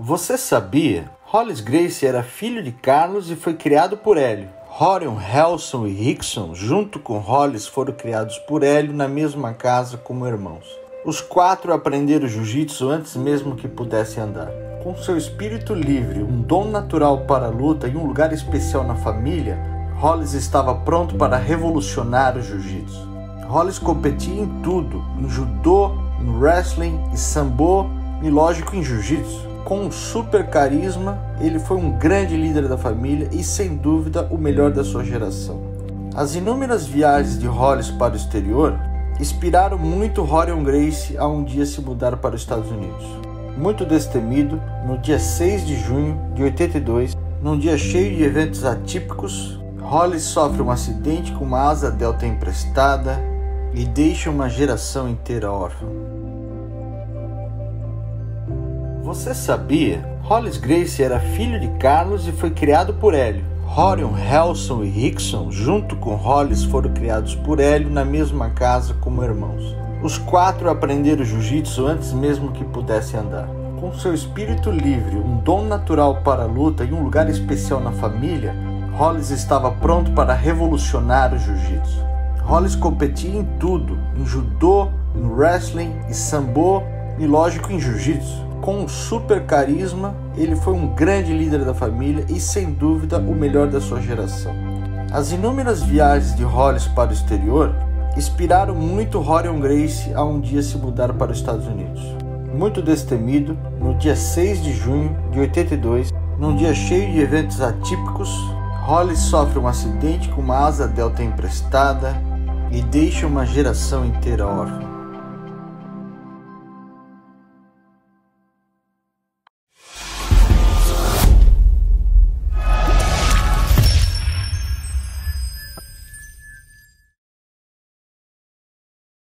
Você sabia? Hollis Grace era filho de Carlos e foi criado por Hélio. Horion, Helson e Rickson, junto com Hollis, foram criados por Hélio na mesma casa como irmãos. Os quatro aprenderam jiu-jitsu antes mesmo que pudessem andar. Com seu espírito livre, um dom natural para a luta e um lugar especial na família, Hollis estava pronto para revolucionar o jiu-jitsu. Hollis competia em tudo, em judô, em wrestling, em sambo e lógico em jiu-jitsu. Com um super carisma, ele foi um grande líder da família e sem dúvida o melhor da sua geração. As inúmeras viagens de Hollis para o exterior inspiraram muito Horion Grace a um dia se mudar para os Estados Unidos. Muito destemido, no dia 6 de junho de 82, num dia cheio de eventos atípicos, Hollis sofre um acidente com uma asa delta emprestada e deixa uma geração inteira órfã. Você sabia? Hollis Grace era filho de Carlos e foi criado por Hélio. Horion, Helson e Rickson, junto com Hollis, foram criados por Hélio na mesma casa como irmãos. Os quatro aprenderam jiu-jitsu antes mesmo que pudessem andar. Com seu espírito livre, um dom natural para a luta e um lugar especial na família, Hollis estava pronto para revolucionar o jiu-jitsu. Hollis competia em tudo, em judô, em wrestling, em sambo e lógico em jiu-jitsu. Com um super carisma, ele foi um grande líder da família e sem dúvida o melhor da sua geração. As inúmeras viagens de Hollis para o exterior inspiraram muito Horion Grace a um dia se mudar para os Estados Unidos. Muito destemido, no dia 6 de junho de 82, num dia cheio de eventos atípicos, Hollis sofre um acidente com uma asa delta emprestada e deixa uma geração inteira órfã.